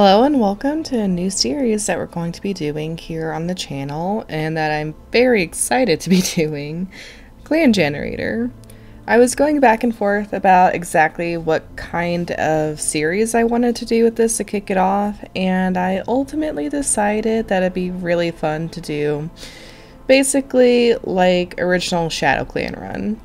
Hello and welcome to a new series that we're going to be doing here on the channel and that I'm very excited to be doing, Clan Generator. I was going back and forth about exactly what kind of series I wanted to do with this to kick it off and I ultimately decided that it'd be really fun to do basically like original Shadow Clan run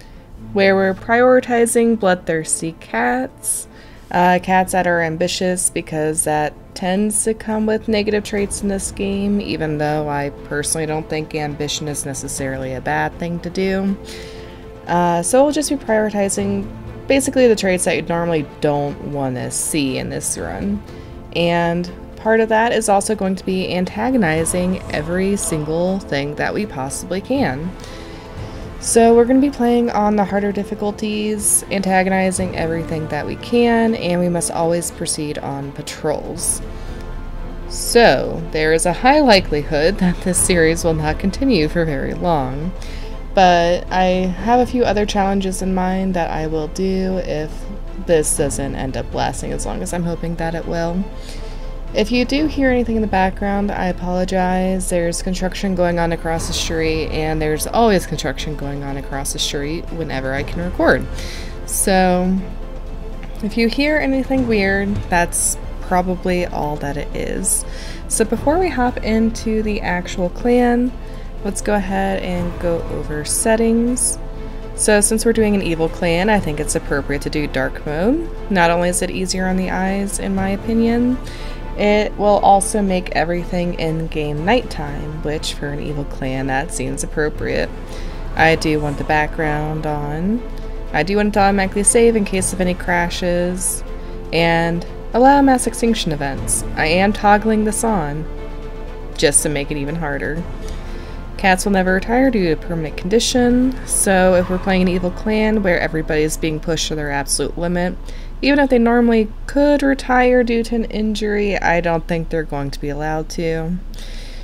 where we're prioritizing bloodthirsty cats uh, cats that are ambitious because that tends to come with negative traits in this game, even though I personally don't think ambition is necessarily a bad thing to do. Uh, so we'll just be prioritizing basically the traits that you normally don't want to see in this run. And part of that is also going to be antagonizing every single thing that we possibly can. So we're going to be playing on the harder difficulties, antagonizing everything that we can, and we must always proceed on patrols. So, there is a high likelihood that this series will not continue for very long, but I have a few other challenges in mind that I will do if this doesn't end up lasting as long as I'm hoping that it will. If you do hear anything in the background, I apologize. There's construction going on across the street, and there's always construction going on across the street whenever I can record. So, if you hear anything weird, that's probably all that it is. So before we hop into the actual clan, let's go ahead and go over settings. So since we're doing an evil clan, I think it's appropriate to do dark mode. Not only is it easier on the eyes, in my opinion, it will also make everything in-game nighttime, which for an evil clan that seems appropriate. I do want the background on. I do want to automatically save in case of any crashes. And allow mass extinction events. I am toggling this on, just to make it even harder. Cats will never retire due to permanent condition, so if we're playing an evil clan where everybody is being pushed to their absolute limit, even if they normally could retire due to an injury, I don't think they're going to be allowed to.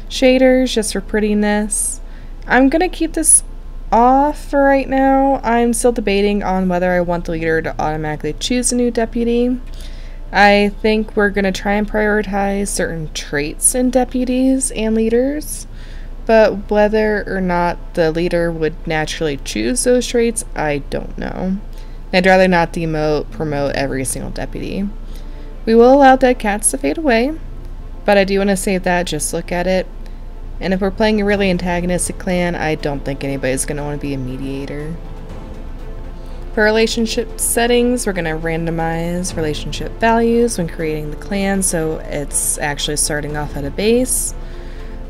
Shaders, just for prettiness. I'm going to keep this off for right now. I'm still debating on whether I want the leader to automatically choose a new deputy. I think we're going to try and prioritize certain traits in deputies and leaders, but whether or not the leader would naturally choose those traits, I don't know. I'd rather not demote, promote every single deputy. We will allow dead cats to fade away, but I do want to save that, just look at it. And if we're playing a really antagonistic clan, I don't think anybody's going to want to be a mediator. For relationship settings, we're going to randomize relationship values when creating the clan, so it's actually starting off at a base.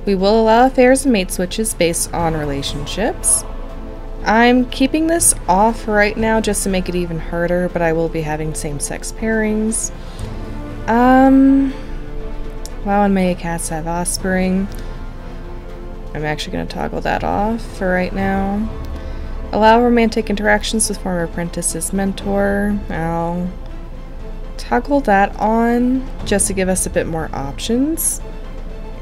We will allow affairs and mate switches based on relationships. I'm keeping this off right now just to make it even harder, but I will be having same-sex pairings. Um, wow, and many cats have offspring. I'm actually going to toggle that off for right now. Allow romantic interactions with former apprentice's mentor. I'll toggle that on just to give us a bit more options.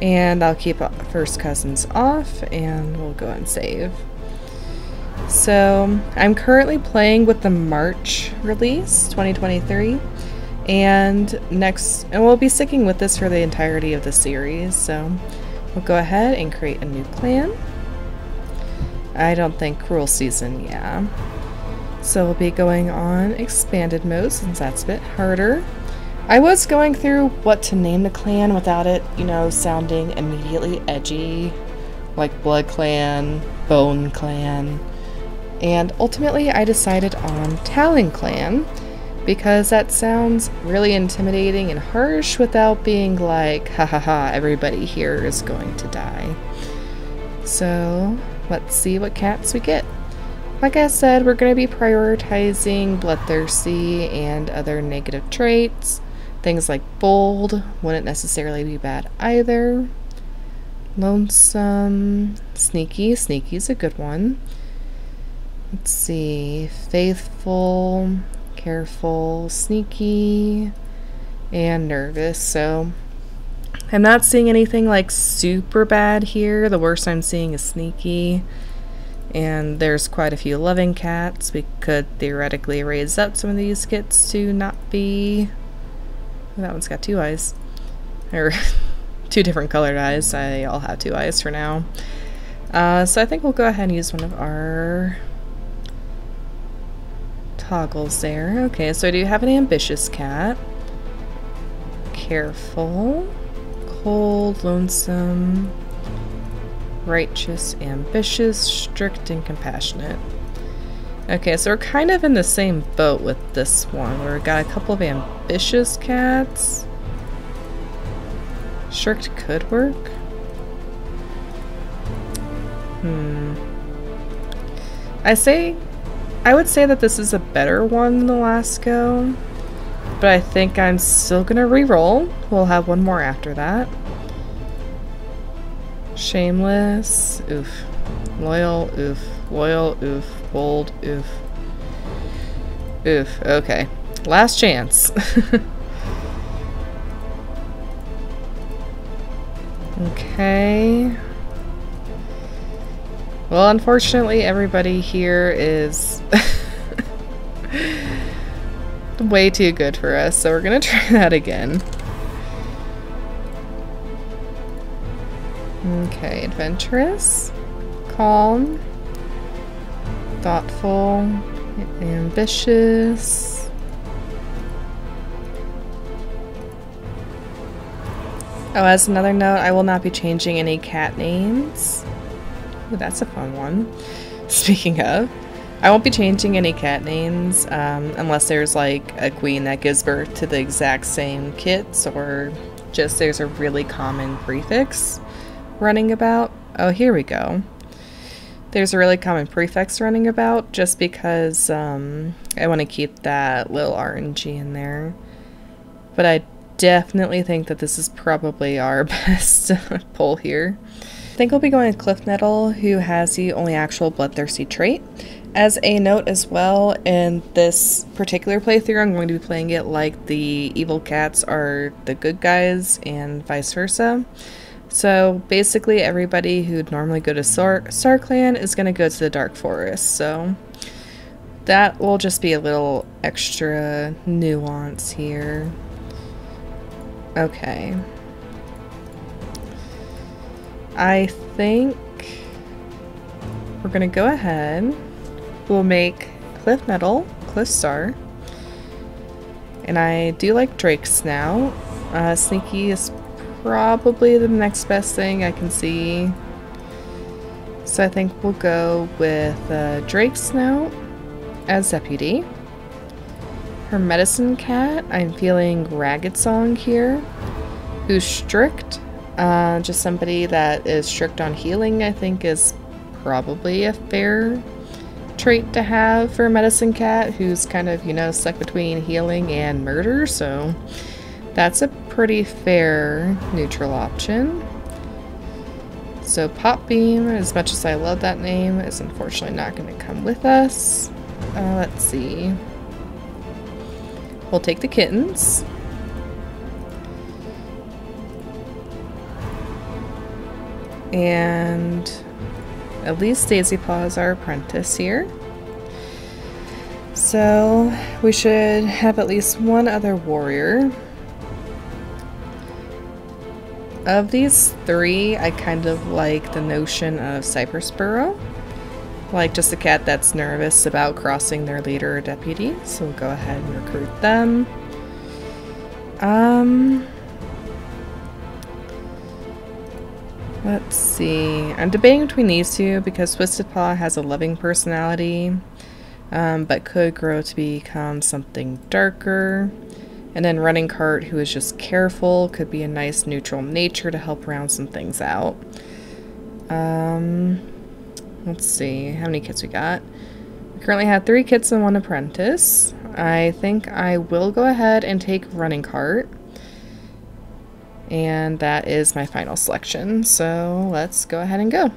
And I'll keep first cousins off and we'll go and save. So I'm currently playing with the March release, 2023, and next, and we'll be sticking with this for the entirety of the series. So we'll go ahead and create a new clan. I don't think Cruel Season, yeah. So we'll be going on expanded mode since that's a bit harder. I was going through what to name the clan without it, you know, sounding immediately edgy, like Blood Clan, Bone Clan, and ultimately I decided on Talon Clan because that sounds really intimidating and harsh without being like, ha ha ha, everybody here is going to die. So let's see what cats we get. Like I said, we're going to be prioritizing bloodthirsty and other negative traits. Things like bold wouldn't necessarily be bad either. Lonesome, sneaky, sneaky's a good one. Let's see. Faithful, careful, sneaky, and nervous. So I'm not seeing anything like super bad here. The worst I'm seeing is sneaky. And there's quite a few loving cats. We could theoretically raise up some of these kits to not be... That one's got two eyes. or two different colored eyes. I all have two eyes for now. Uh, so I think we'll go ahead and use one of our toggles there. Okay, so I do have an ambitious cat. Careful. Cold, lonesome, righteous, ambitious, strict, and compassionate. Okay, so we're kind of in the same boat with this one. We've got a couple of ambitious cats. Strict could work. Hmm. I say, I would say that this is a better one than the last go, but I think I'm still gonna re-roll. We'll have one more after that. Shameless, oof. Loyal, oof. Loyal, oof. Bold, oof. Oof, okay. Last chance. okay. Well, unfortunately, everybody here is way too good for us, so we're gonna try that again. Okay, adventurous, calm, thoughtful, ambitious. Oh, as another note, I will not be changing any cat names. Ooh, that's a fun one. Speaking of, I won't be changing any cat names um, unless there's like a queen that gives birth to the exact same kits or just there's a really common prefix running about. Oh, here we go. There's a really common prefix running about just because um, I want to keep that little RNG in there. But I definitely think that this is probably our best pull here. Think we'll be going with Cliff Nettle, who has the only actual bloodthirsty trait. As a note as well, in this particular playthrough, I'm going to be playing it like the evil cats are the good guys and vice versa. So basically everybody who'd normally go to Star, Star Clan is going to go to the Dark Forest. So that will just be a little extra nuance here. Okay. I think we're to go ahead. We'll make Cliff Nettle, Cliff Star. And I do like Drake's Snout. Uh, Sneaky is probably the next best thing I can see. So I think we'll go with uh, Drake Snout as deputy. Her medicine cat, I'm feeling Ragged Song here, who's strict. Uh, just somebody that is strict on healing, I think, is probably a fair trait to have for a medicine cat who's kind of, you know, stuck between healing and murder, so that's a pretty fair neutral option. So Pop Beam, as much as I love that name, is unfortunately not going to come with us. Uh, let's see. We'll take the kittens. And at least Daisy Paw is our apprentice here. So we should have at least one other warrior of these three, I kind of like the notion of Cypress Burrow. Like just a cat that's nervous about crossing their leader or deputy, so we'll go ahead and recruit them. Um, let's see. I'm debating between these two because Twisted Paw has a loving personality, um, but could grow to become something darker. And then Running Heart, who is just careful, could be a nice neutral nature to help round some things out. Um, let's see, how many kits we got? We currently have three kits and one apprentice. I think I will go ahead and take Running Heart. And that is my final selection. So let's go ahead and go.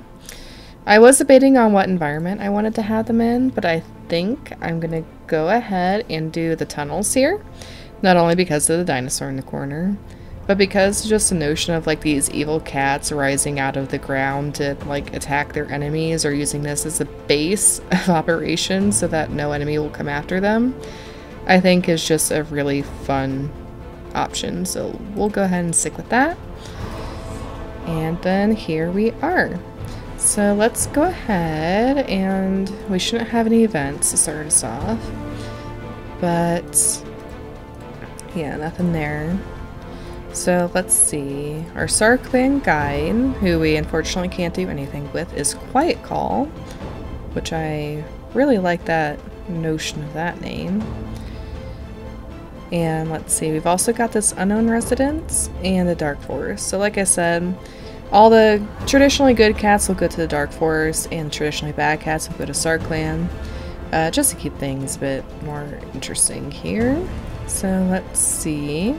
I was debating on what environment I wanted to have them in, but I think I'm going to go ahead and do the tunnels here. Not only because of the dinosaur in the corner, but because just the notion of like these evil cats rising out of the ground to like attack their enemies or using this as a base of operations so that no enemy will come after them, I think is just a really fun option, so we'll go ahead and stick with that. And then here we are. So let's go ahead and we shouldn't have any events to start us off. But yeah, nothing there. So let's see. Our Star Clan guide, who we unfortunately can't do anything with, is Quiet Call, which I really like that notion of that name. And let's see, we've also got this Unknown Residence and the Dark Forest. So like I said, all the traditionally good cats will go to the Dark Forest, and traditionally bad cats will go to Star Clan, uh, just to keep things a bit more interesting here. So let's see.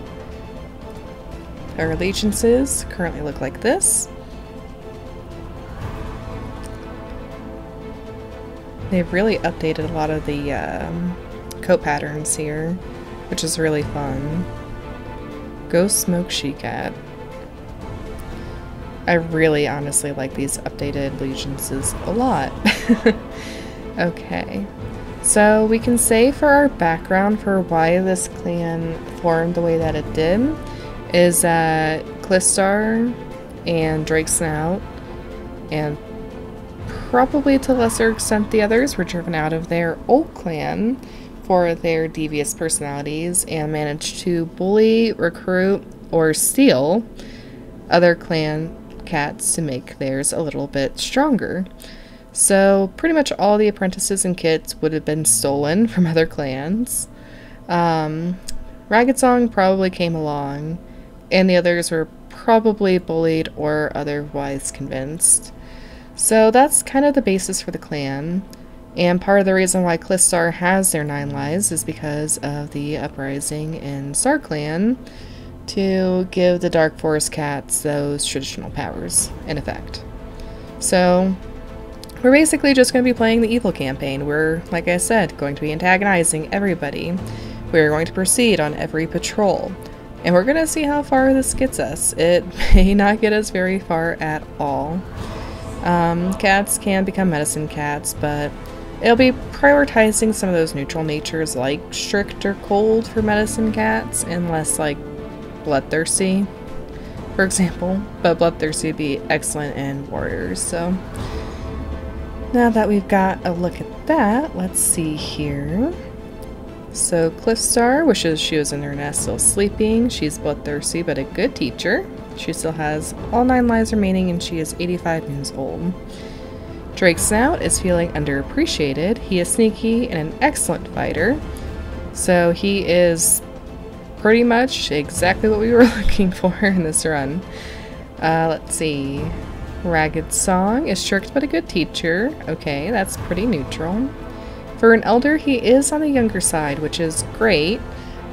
Our allegiances currently look like this. They've really updated a lot of the um, coat patterns here, which is really fun. Go Smoke She-Cat. I really honestly like these updated allegiances a lot. okay, so we can say for our background for why this clan formed the way that it did is that Cliffstar and Drake Snout and probably to lesser extent the others were driven out of their old clan for their devious personalities and managed to bully, recruit, or steal other clan cats to make theirs a little bit stronger. So, pretty much all the apprentices and kits would have been stolen from other clans. Um, Ragged Song probably came along and the others were probably bullied or otherwise convinced. So that's kind of the basis for the clan. And part of the reason why Cliffstar has their nine lives is because of the uprising in Star Clan to give the Dark Forest cats those traditional powers in effect. So we're basically just going to be playing the evil campaign. We're, like I said, going to be antagonizing everybody. We're going to proceed on every patrol. And we're gonna see how far this gets us. It may not get us very far at all. Um, cats can become medicine cats, but it'll be prioritizing some of those neutral natures like strict or cold for medicine cats and less like bloodthirsty, for example. But bloodthirsty would be excellent in warriors, so now that we've got a look at that, let's see here. So Cliffstar wishes she was in her nest still sleeping. She's bloodthirsty but a good teacher. She still has all nine lives remaining and she is 85 years old. Drake Snout is feeling underappreciated. He is sneaky and an excellent fighter. So he is pretty much exactly what we were looking for in this run. Uh, let's see. Ragged Song is strict but a good teacher. Okay, that's pretty neutral. For an elder, he is on the younger side, which is great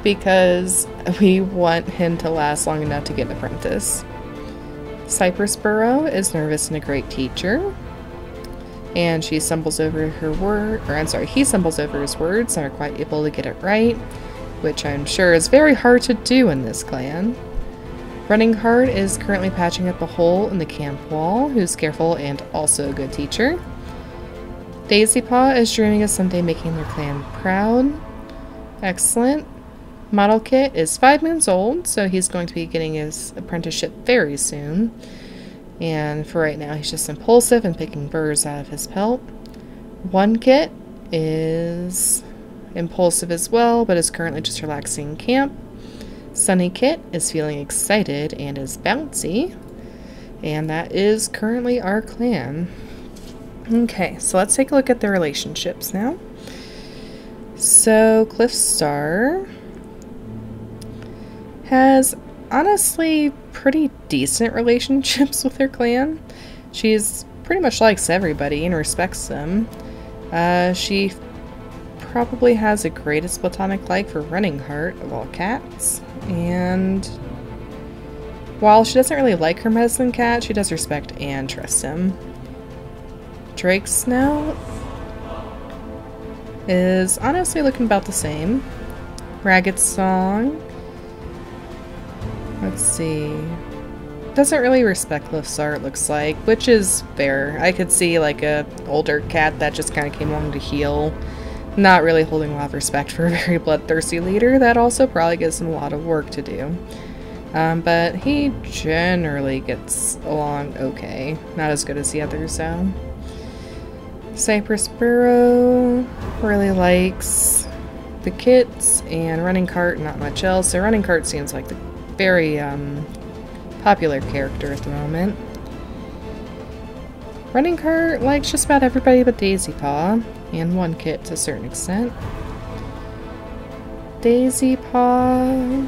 because we want him to last long enough to get an apprentice. Cypress Burrow is nervous and a great teacher. And she stumbles over her word, or I'm sorry, he stumbles over his words and are quite able to get it right, which I'm sure is very hard to do in this clan. Running Heart is currently patching up a hole in the camp wall, who's careful and also a good teacher. Daisy Paw is dreaming of someday making their clan proud. Excellent. Model Kit is five months old, so he's going to be getting his apprenticeship very soon. And for right now, he's just impulsive and picking burrs out of his pelt. One Kit is impulsive as well, but is currently just relaxing in camp. Sunny Kit is feeling excited and is bouncy. And that is currently our clan. Okay, so let's take a look at the relationships now. So, Cliffstar has honestly pretty decent relationships with her clan. She's pretty much likes everybody and respects them. Uh, she probably has the greatest platonic like for Running Heart of all cats. And while she doesn't really like her medicine cat, she does respect and trust him. Drake Snout is honestly looking about the same. Ragged Song. Let's see. Doesn't really respect Cliffstar, it looks like, which is fair. I could see like a older cat that just kind of came along to heal not really holding a lot of respect for a very bloodthirsty leader that also probably gives him a lot of work to do. Um, but he generally gets along okay. Not as good as the others, though. Cypress Burrow really likes the kits, and Running Heart not much else. So Running Heart seems like the very um, popular character at the moment. Running Heart likes just about everybody but Daisy Paw, and one kit to a certain extent. Daisy Paw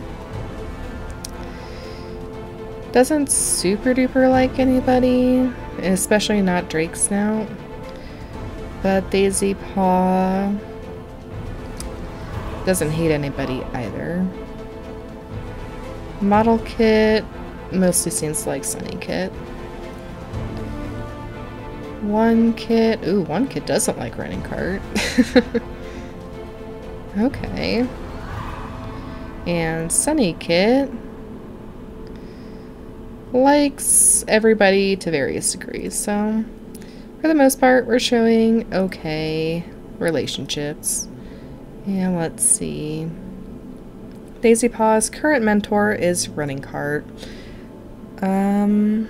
doesn't super duper like anybody, especially not Drake Snout. But Daisy Paw doesn't hate anybody either. Model kit mostly seems like Sunny kit. One kit. Ooh, one kit doesn't like Running Heart. okay. And Sunny kit likes everybody to various degrees. So, for the most part, we're showing okay relationships. And let's see. Daisy Paw's current mentor is Running Heart. Um,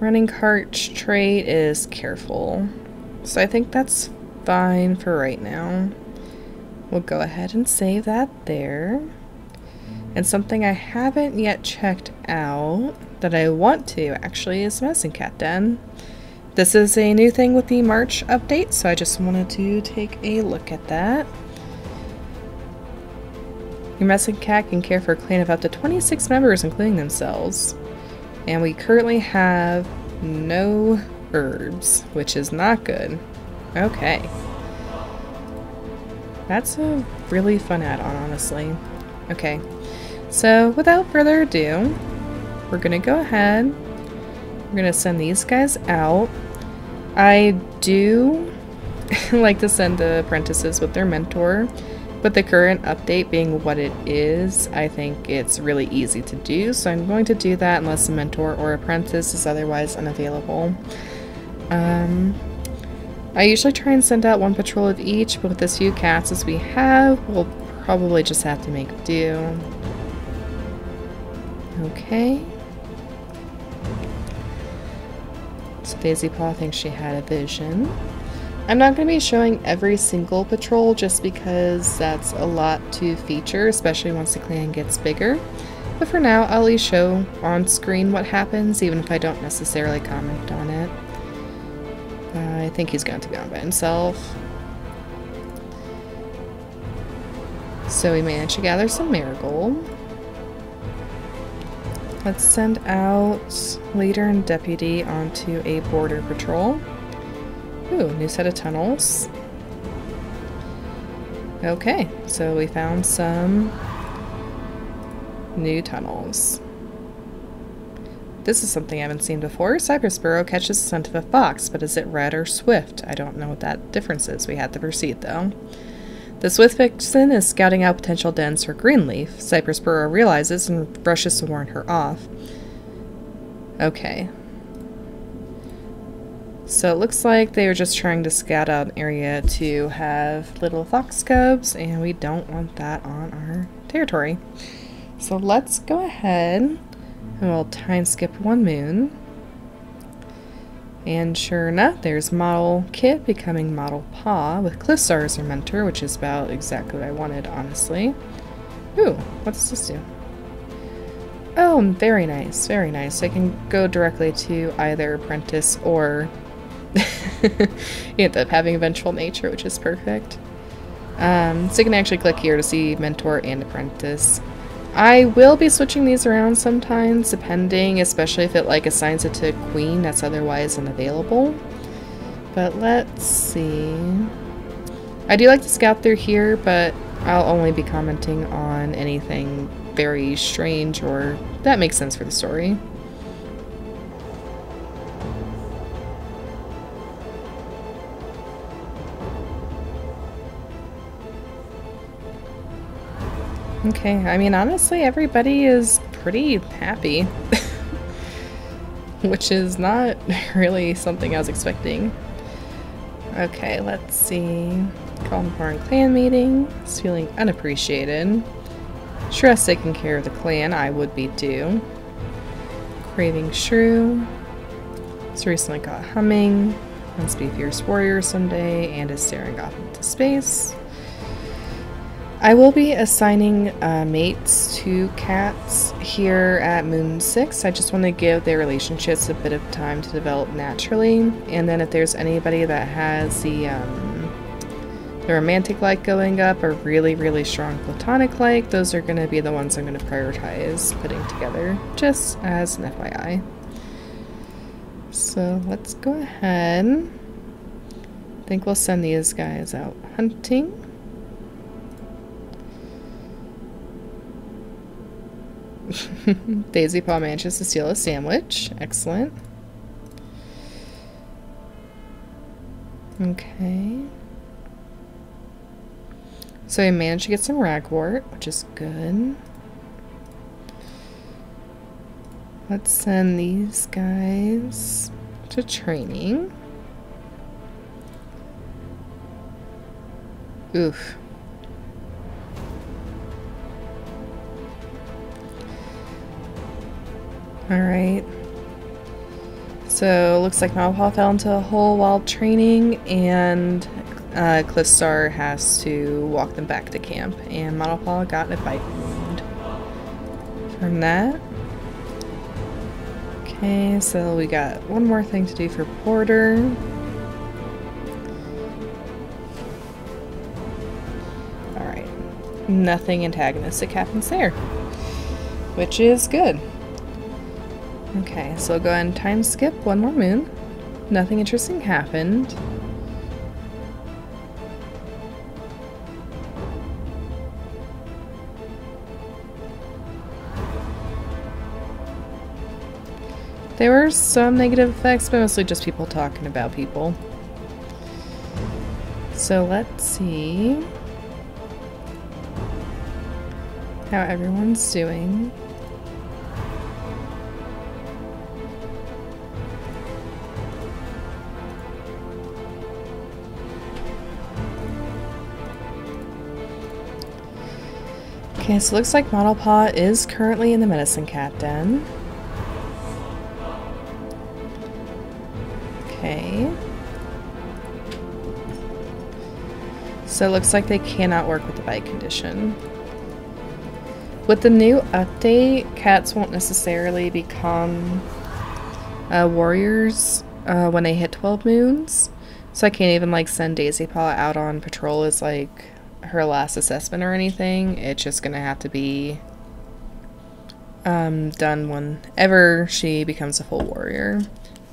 Running Heart's trait is Careful. So I think that's fine for right now. We'll go ahead and save that there. And something I haven't yet checked out that I want to actually is Medicine Cat Den. This is a new thing with the March update, so I just wanted to take a look at that. Your medicine cat can care for a clan of up to 26 members, including themselves. And we currently have no herbs, which is not good. Okay. That's a really fun add-on, honestly. Okay, so without further ado, we're gonna go ahead. We're gonna send these guys out. I do like to send the apprentices with their mentor, but the current update being what it is, I think it's really easy to do, so I'm going to do that unless a mentor or apprentice is otherwise unavailable. Um, I usually try and send out one patrol of each, but with as few cats as we have, we'll probably just have to make do. Okay. So Daisy Paw thinks she had a vision. I'm not going to be showing every single patrol just because that's a lot to feature, especially once the clan gets bigger. But for now, I'll at least show on screen what happens, even if I don't necessarily comment on it. Uh, I think he's going to be on by himself. So we managed to gather some marigold. Let's send out leader and deputy onto a border patrol. Ooh, new set of tunnels. Okay, so we found some new tunnels. This is something I haven't seen before. Cypress Burrow catches the scent of a fox, but is it red or swift? I don't know what that difference is. We had to proceed, though. The Swift Vixen is scouting out potential dens for Greenleaf. Cypress Burrow realizes and rushes to warn her off. Okay, so it looks like they are just trying to scout out an area to have little fox cubs, and we don't want that on our territory. So let's go ahead and we'll time skip one moon. And sure enough, there's Model Kit becoming Model Paw with Cliffstar as her mentor, which is about exactly what I wanted, honestly. Ooh, what does this do? Oh, very nice, very nice. I can go directly to either Apprentice or you end up having a vengeful nature, which is perfect. Um, so you can actually click here to see Mentor and Apprentice. I will be switching these around sometimes, depending, especially if it like assigns it to a queen that's otherwise unavailable. But let's see. I do like to scout through here, but I'll only be commenting on anything very strange or that makes sense for the story. Okay, I mean, honestly, everybody is pretty happy. Which is not really something I was expecting. Okay, let's see. Caldenborn clan meeting. Is feeling unappreciated. Sure has taken care of the clan, I would be due. Craving Shrew. It's recently got Humming. To be Fierce Warrior someday and is staring off into space. I will be assigning uh, mates to cats here at Moon 6. I just want to give their relationships a bit of time to develop naturally. And then if there's anybody that has the, um, the romantic like going up or really, really strong platonic like, those are going to be the ones I'm going to prioritize putting together, just as an FYI. So let's go ahead. I think we'll send these guys out hunting. Daisy Paw manages to steal a sandwich. Excellent. Okay. So I managed to get some ragwort, which is good. Let's send these guys to training. Oof. Alright. So, looks like Malpaw fell into a hole while training, and uh, Cliffstar has to walk them back to camp. And Malpaw got a bite wound from that. Okay, so we got one more thing to do for Porter. Alright. Nothing antagonistic happens there. Which is good. Okay, so I'll go ahead and time skip one more moon. Nothing interesting happened. There were some negative effects, but mostly just people talking about people. So let's see how everyone's doing. Okay, so looks like Model Paw is currently in the Medicine Cat Den. Okay. So it looks like they cannot work with the bite condition. With the new update, cats won't necessarily become uh, warriors uh, when they hit 12 moons. So I can't even like send Daisy Paw out on patrol as like her last assessment or anything. It's just gonna have to be um, done whenever she becomes a full warrior.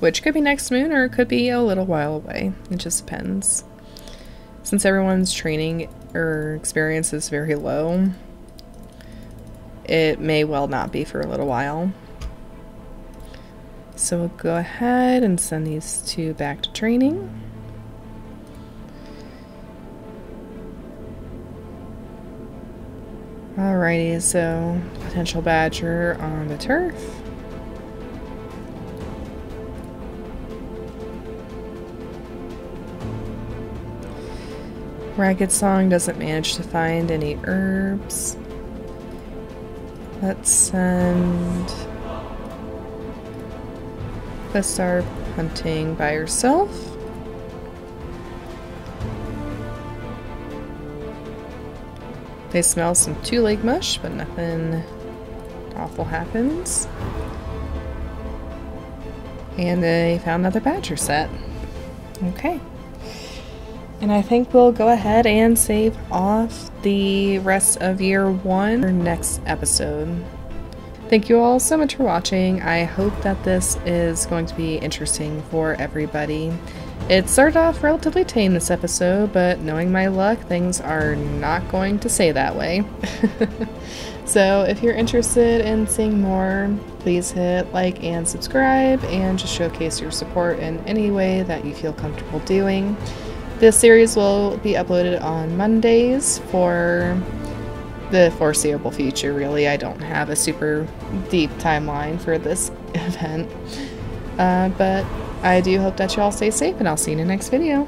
Which could be next moon or it could be a little while away. It just depends. Since everyone's training or experience is very low, it may well not be for a little while. So we'll go ahead and send these two back to training. Alrighty, so potential badger on the turf. Ragged Song doesn't manage to find any herbs. Let's send Let's start hunting by herself. They smell some two-leg mush, but nothing awful happens. And they found another badger set. Okay. And I think we'll go ahead and save off the rest of year one for next episode. Thank you all so much for watching. I hope that this is going to be interesting for everybody. It started off relatively tame this episode, but knowing my luck, things are not going to stay that way. so if you're interested in seeing more, please hit like and subscribe and just showcase your support in any way that you feel comfortable doing. This series will be uploaded on Mondays for the foreseeable future, really. I don't have a super deep timeline for this event. Uh, but I do hope that you all stay safe, and I'll see you in the next video.